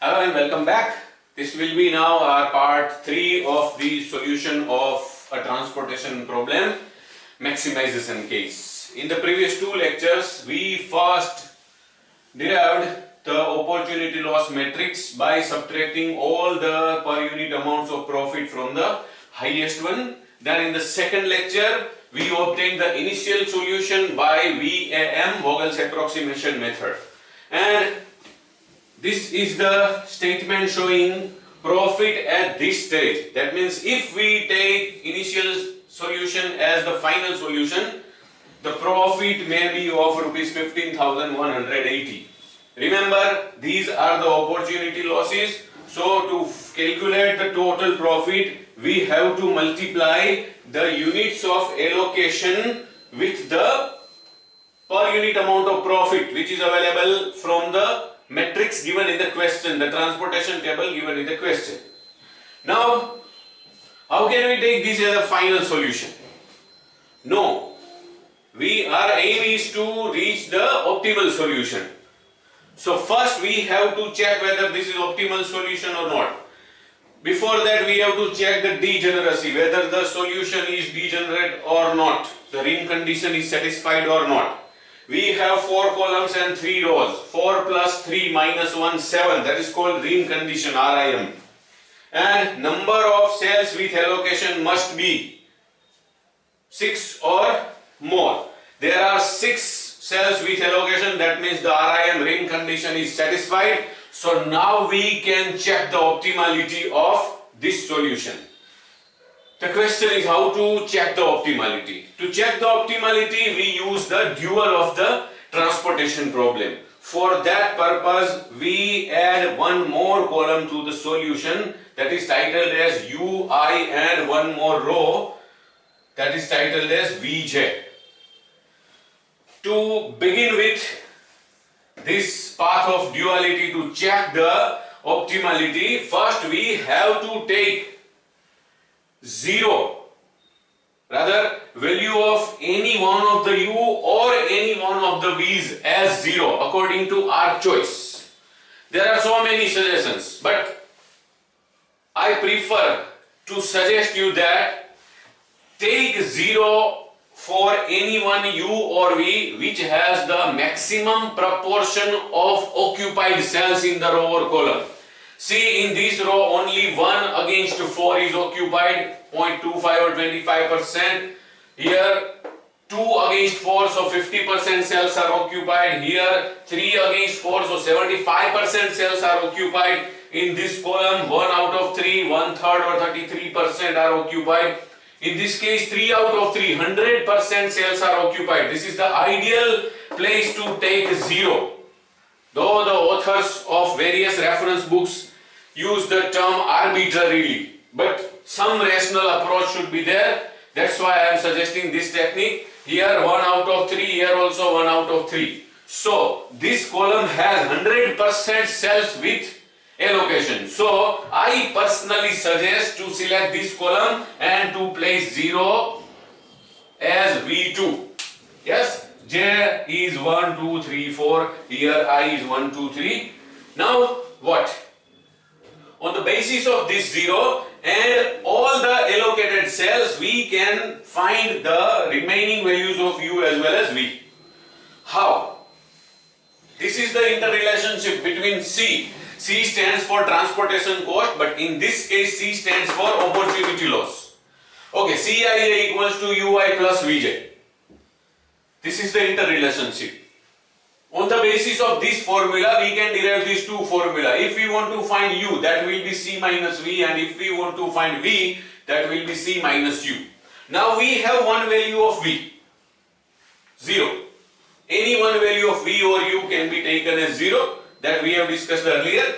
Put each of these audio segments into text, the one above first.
Hello and welcome back. This will be now our part 3 of the solution of a transportation problem maximization case. In the previous two lectures we first derived the opportunity loss matrix by subtracting all the per unit amounts of profit from the highest one. Then in the second lecture we obtained the initial solution by VAM Vogel's approximation method. And this is the statement showing profit at this stage. That means if we take initial solution as the final solution, the profit may be of rupees 15,180. Remember, these are the opportunity losses. So to calculate the total profit, we have to multiply the units of allocation with the per unit amount of profit which is available from the matrix given in the question, the transportation table given in the question. Now, how can we take this as a final solution? No, we our aim is to reach the optimal solution. So first we have to check whether this is optimal solution or not. Before that we have to check the degeneracy, whether the solution is degenerate or not. The rim condition is satisfied or not we have 4 columns and 3 rows. 4 plus 3 minus 1, 7. That is called rim condition, RIM. And number of cells with allocation must be 6 or more. There are 6 cells with allocation. That means the RIM ring condition is satisfied. So now we can check the optimality of this solution. The question is how to check the optimality. To check the optimality, we use the dual of the transportation problem. For that purpose, we add one more column to the solution that is titled as UI and one more row that is titled as VJ. To begin with this path of duality to check the optimality, first we have to take 0 rather value of any one of the u or any one of the v's as 0 according to our choice. There are so many suggestions but I prefer to suggest you that take 0 for any one u or v which has the maximum proportion of occupied cells in the row or column. See in this row only 1 against 4 is occupied 0.25 or 25 percent. Here 2 against 4 so 50 percent cells are occupied. Here 3 against 4 so 75 percent cells are occupied. In this column 1 out of 3 1 third or 33 percent are occupied. In this case 3 out of 3 100 percent cells are occupied. This is the ideal place to take 0. Though the authors various reference books use the term arbitrarily. But some rational approach should be there. That's why I am suggesting this technique. Here 1 out of 3, here also 1 out of 3. So this column has 100% cells with allocation. So I personally suggest to select this column and to place 0 as V2. Yes, J is 1, 2, 3, 4. Here I is 1, 2, 3. Now what? On the basis of this 0 and all the allocated cells, we can find the remaining values of u as well as v. How? This is the interrelationship between C. C stands for transportation cost, but in this case C stands for opportunity loss. Okay, Cij equals to ui plus vj. This is the interrelationship. On the basis of this formula, we can derive these two formula. If we want to find u, that will be c minus v and if we want to find v, that will be c minus u. Now we have one value of v, 0. Any one value of v or u can be taken as 0 that we have discussed earlier.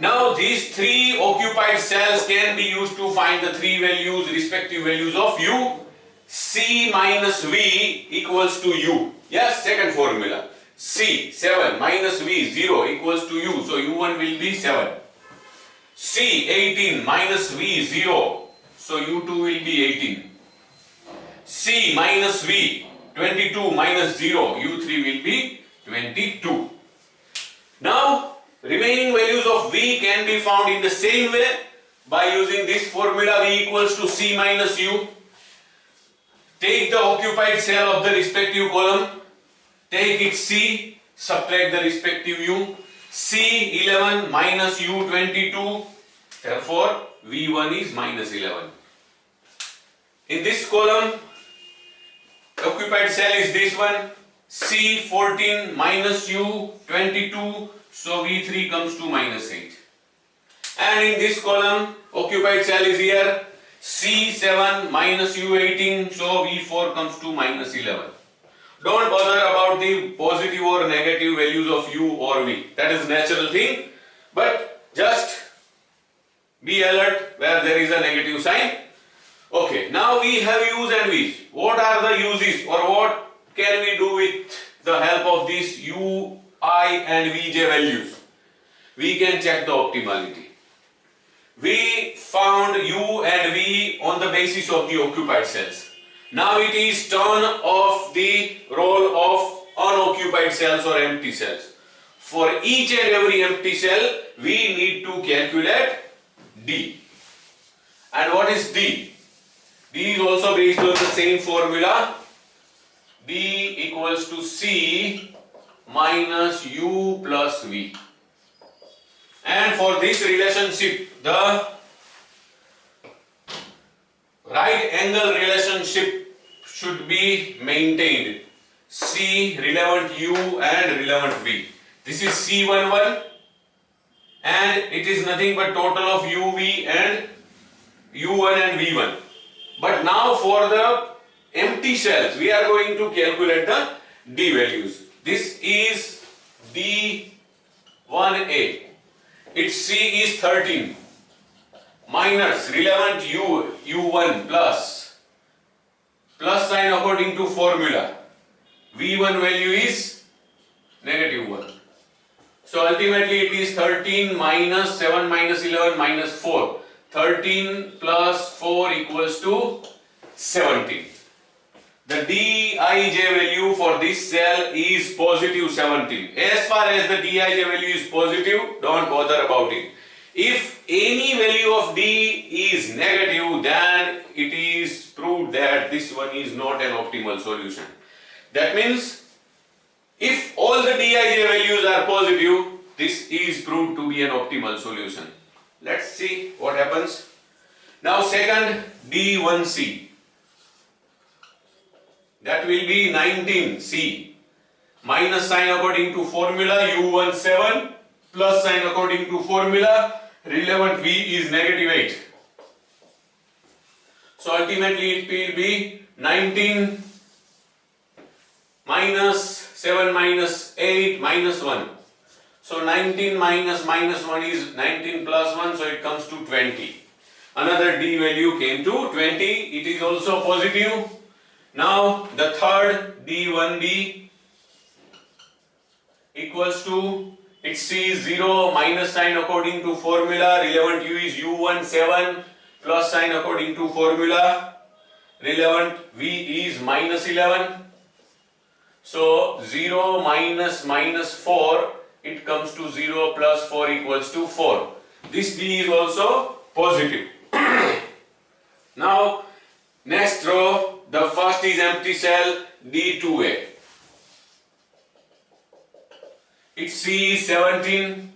Now these three occupied cells can be used to find the three values, respective values of u. c minus v equals to u. Yes, second formula. C 7 minus V 0 equals to U. So U1 will be 7. C 18 minus V 0. So U2 will be 18. C minus V 22 minus 0. U3 will be 22. Now remaining values values of V can be found in the same way by using this formula V equals to C minus U. Take the occupied cell of the respective column, take its C, subtract the respective U. C11 minus U22, therefore V1 is minus 11. In this column, occupied cell is this one, C14 minus U22, so V3 comes to minus 8. And in this column, occupied cell is here, C7 minus U18, so V4 comes to minus 11. Don't bother about the positive or negative values of U or V. That is natural thing. But just be alert where there is a negative sign. Okay, now we have U's and V's. What are the uses or what can we do with the help of these U, I and Vj values? We can check the optimality. We found U and V on the basis of the occupied cells. Now it is turn of the role of unoccupied cells or empty cells. For each and every empty cell, we need to calculate D. And what is D? D is also based on the same formula. D equals to C minus U plus V. And for this relationship, the right angle should be maintained. C relevant U and relevant V. This is C11 and it is nothing but total of UV and U1 and V1. But now for the empty cells, we are going to calculate the D values. This is D1A. Its C is 13 minus relevant U, U1 plus, plus sign according to formula. V1 value is negative 1. So ultimately it is 13 minus 7 minus 11 minus 4. 13 plus 4 equals to 17. The Dij value for this cell is positive 17. As far as the Dij value is positive, don't bother about it. If any value of D is negative, then it is proved that this one is not an optimal solution. That means if all the Dij values are positive, this is proved to be an optimal solution. Let's see what happens. Now second D1C. That will be 19C. Minus sign according to formula U17 plus sign according to formula relevant V is negative 8. So ultimately it will be 19 minus 7 minus 8 minus 1. So 19 minus minus 1 is 19 plus 1 so it comes to 20. Another D value came to 20. It is also positive. Now the third D1B equals to it sees 0 minus sign according to formula. Relevant u is u1 7 plus sign according to formula. Relevant v is minus 11 so 0 minus minus 4 it comes to 0 plus 4 equals to 4 this d is also positive. Now next row the first is empty cell d2a It's C17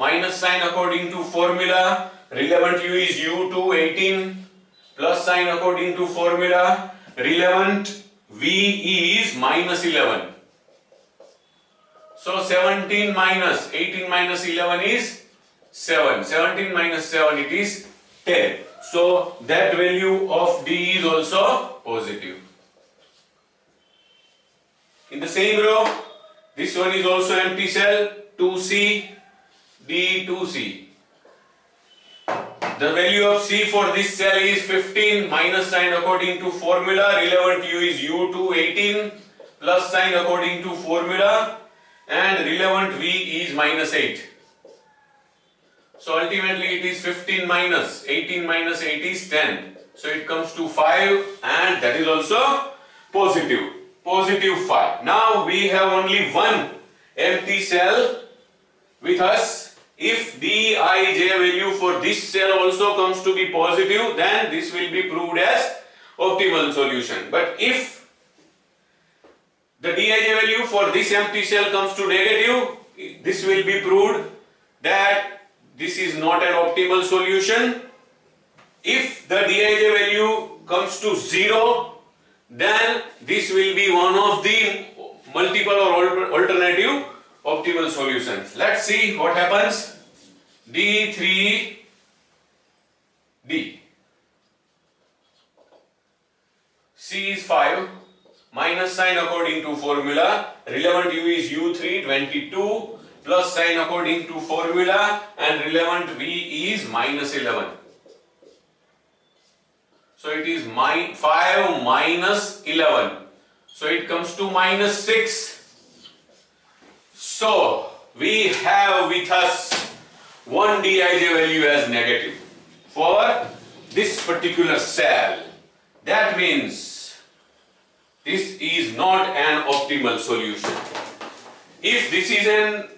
minus sign according to formula. Relevant U is U2 18 plus sign according to formula. Relevant V is minus 11. So 17 minus 18 minus 11 is 7. 17 minus 7 it is 10. So that value of D is also positive. In the same row, this one is also empty cell 2C D2C. The value of C for this cell is 15 minus sign according to formula. Relevant U is U2 18 plus sign according to formula and relevant V is minus 8. So ultimately it is 15 minus 18 minus 8 is 10. So it comes to 5 and that is also positive positive 5. Now we have only one empty cell with us. If the Dij value for this cell also comes to be positive, then this will be proved as optimal solution. But if the Dij value for this empty cell comes to negative, this will be proved that this is not an optimal solution. If the Dij value comes to 0, then this will be one of the multiple or alternative optimal solutions. Let's see what happens. D3 D. C is 5 minus sign according to formula. Relevant U is U3 22 plus sign according to formula and relevant V is minus 11. So it is 5 minus 11. So it comes to minus 6. So we have with us one Dij value as negative for this particular cell. That means this is not an optimal solution. If this is an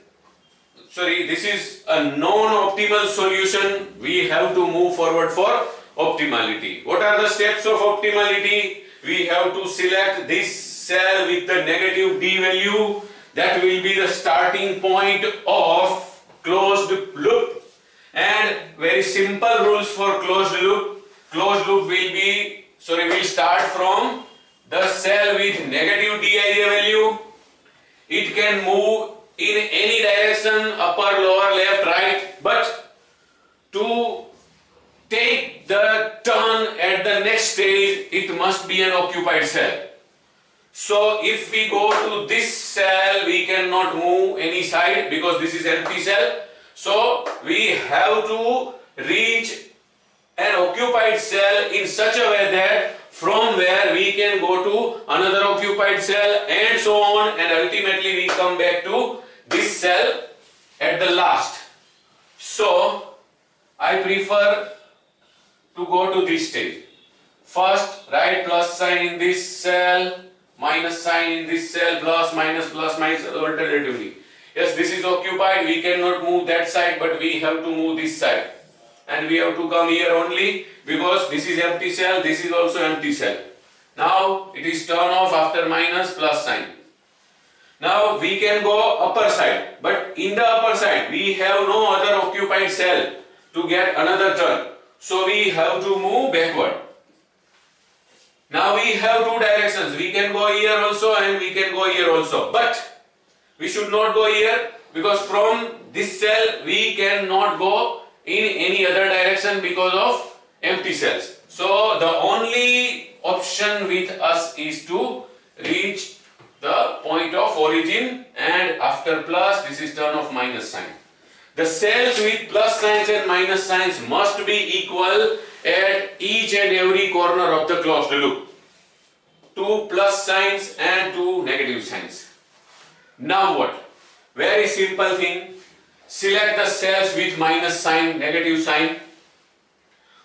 sorry this is a non-optimal solution we have to move forward for optimality. What are the steps of optimality? We have to select this cell with the negative D value that will be the starting point of closed loop and very simple rules for closed loop. Closed loop will be, sorry, will start from the cell with negative Dij value. It can move in any direction, upper, lower, left, right, but to take the turn at the next stage, it must be an occupied cell. So if we go to this cell, we cannot move any side because this is empty cell. So we have to reach an occupied cell in such a way that from where we can go to another occupied cell and so on and ultimately we come back to this cell at the last. So I prefer to go to this stage. First write plus sign in this cell minus sign in this cell plus minus plus minus alternatively. Yes, this is occupied, we cannot move that side but we have to move this side. And we have to come here only because this is empty cell, this is also empty cell. Now it is turn off after minus plus sign. Now we can go upper side but in the upper side we have no other occupied cell to get another turn. So we have to move backward. Now we have two directions. We can go here also and we can go here also. But we should not go here because from this cell we cannot go in any other direction because of empty cells. So the only option with us is to reach the point of origin and after plus this is turn of minus sign. The cells with plus signs and minus signs must be equal at each and every corner of the closed loop. Two plus signs and two negative signs. Now what? Very simple thing. Select the cells with minus sign, negative sign.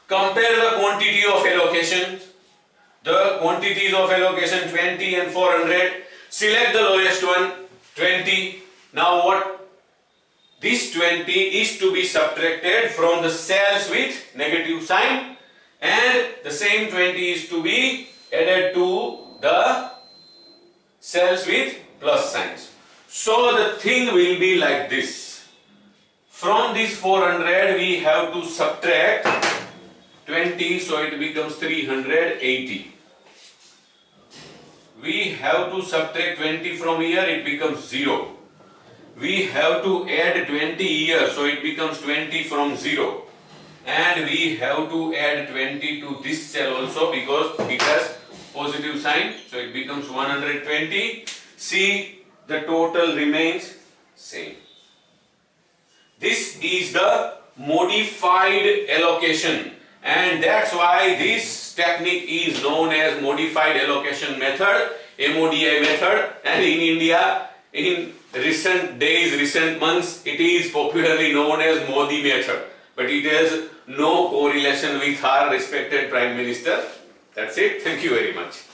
Compare the quantity of allocation. The quantities of allocation 20 and 400. Select the lowest one, 20. Now what? This 20 is to be subtracted from the cells with negative sign and the same 20 is to be added to the cells with plus signs. So the thing will be like this. From this 400 we have to subtract 20 so it becomes 380. We have to subtract 20 from here it becomes 0 we have to add 20 years so it becomes 20 from 0 and we have to add 20 to this cell also because it has positive sign so it becomes 120 see the total remains same. This is the modified allocation. And that's why this technique is known as modified allocation method MODI method. And in India in recent days, recent months, it is popularly known as Modi method. But it has no correlation with our respected Prime Minister. That's it. Thank you very much.